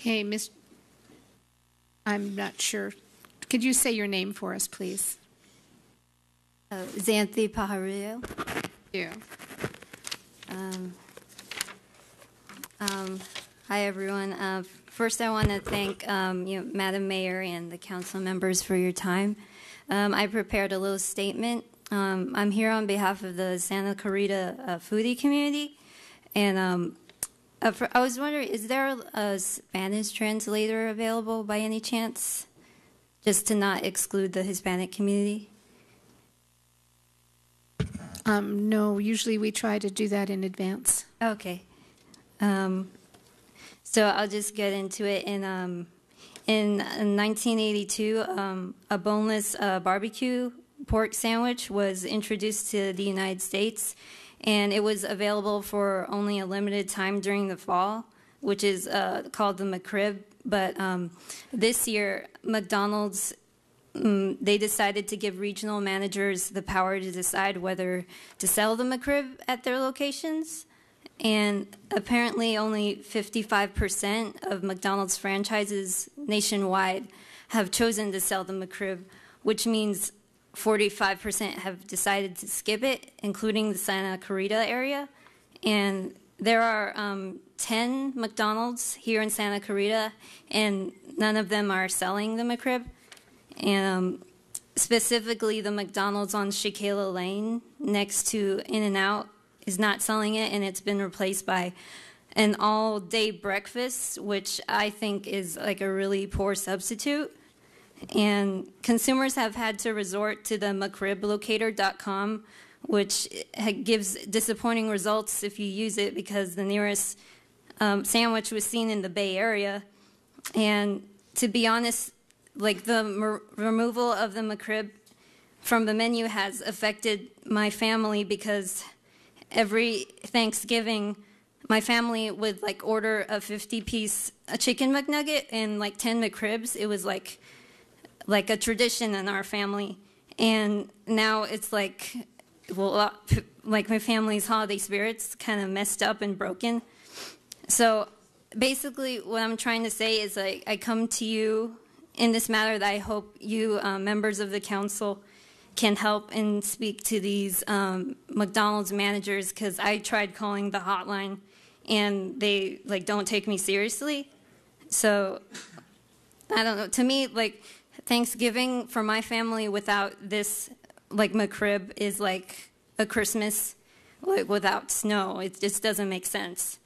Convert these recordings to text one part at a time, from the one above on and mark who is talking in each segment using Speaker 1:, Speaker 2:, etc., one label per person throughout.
Speaker 1: Okay, Miss, I'm not sure. Could you say your name for us, please?
Speaker 2: Uh, Xanthi Pajarillo.
Speaker 1: You.
Speaker 2: Um, um, hi, everyone. Uh, first, I want to thank um, you, know, Madam Mayor and the council members for your time. Um, I prepared a little statement. Um, I'm here on behalf of the Santa Clarita uh, foodie community, and um, uh, for, I was wondering, is there a Spanish translator available by any chance, just to not exclude the Hispanic community?
Speaker 1: Um, no, usually we try to do that in advance.
Speaker 2: Okay. Um, so I'll just get into it. In um, in 1982, um, a boneless uh, barbecue pork sandwich was introduced to the United States, and it was available for only a limited time during the fall, which is uh, called the McRib. But um, this year, McDonald's um, they decided to give regional managers the power to decide whether to sell the McRib at their locations. And apparently, only 55% of McDonald's franchises nationwide have chosen to sell the McRib, which means 45% have decided to skip it, including the Santa Clarita area. And there are um, 10 McDonald's here in Santa Clarita, and none of them are selling the McRib. And um, specifically, the McDonald's on Shakela Lane next to In N Out is not selling it, and it's been replaced by an all day breakfast, which I think is like a really poor substitute. And consumers have had to resort to the McRibLocator.com, which gives disappointing results if you use it because the nearest um, sandwich was seen in the Bay Area. And to be honest, like the removal of the McRib from the menu has affected my family because every Thanksgiving, my family would like order a 50 piece a chicken McNugget and like 10 McRibs. It was like like a tradition in our family. And now it's like, well, uh, like my family's holiday spirits kind of messed up and broken. So basically, what I'm trying to say is like, I come to you in this matter that I hope you, uh, members of the council, can help and speak to these um, McDonald's managers because I tried calling the hotline and they like don't take me seriously. So I don't know. To me, like Thanksgiving for my family without this like McRib is like a Christmas like without snow. It just doesn't make sense.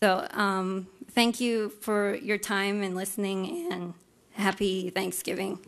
Speaker 2: So um, thank you for your time and listening and happy Thanksgiving.